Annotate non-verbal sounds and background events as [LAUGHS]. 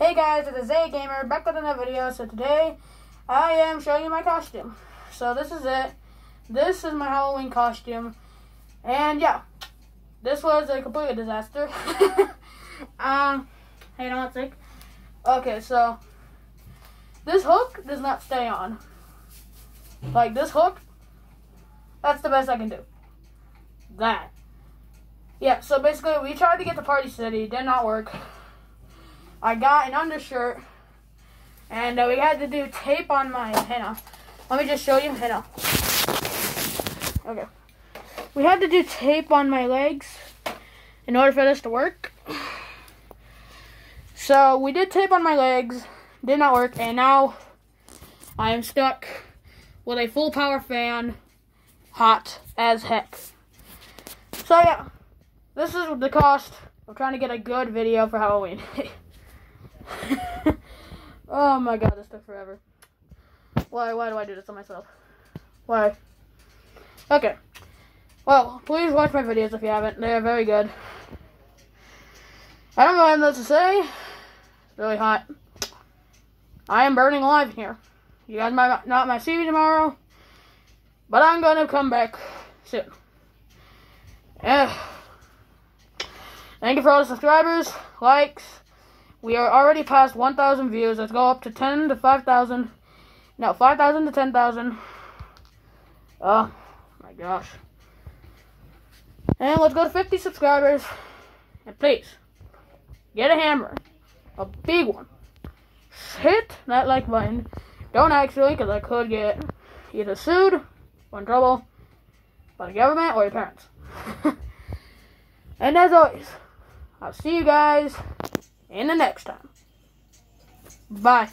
Hey guys, it is A Gamer back with another video. So today I am showing you my costume. So this is it. This is my Halloween costume. And yeah, this was a complete disaster. [LAUGHS] um, hang on one sec. Okay, so this hook does not stay on. Like this hook, that's the best I can do. That. Yeah, so basically we tried to get to Party City, did not work. I got an undershirt, and uh, we had to do tape on my, henna. Let me just show you, henna. Okay. We had to do tape on my legs in order for this to work. So we did tape on my legs, did not work, and now I am stuck with a full power fan, hot as heck. So yeah, this is the cost of trying to get a good video for Halloween. [LAUGHS] [LAUGHS] oh my god, this took forever. Why, why do I do this to myself? Why? Okay. Well, please watch my videos if you haven't. They are very good. I don't know what else to say. It's really hot. I am burning alive here. You guys might not might see me tomorrow, but I'm gonna come back soon. Yeah. Thank you for all the subscribers, likes. We are already past 1,000 views. Let's go up to 10 to 5,000. No, 5,000 to 10,000. Oh, my gosh. And let's go to 50 subscribers. And please, get a hammer. A big one. Hit that like button. Don't actually, because I could get either sued or in trouble by the government or your parents. [LAUGHS] and as always, I'll see you guys in the next time. Bye.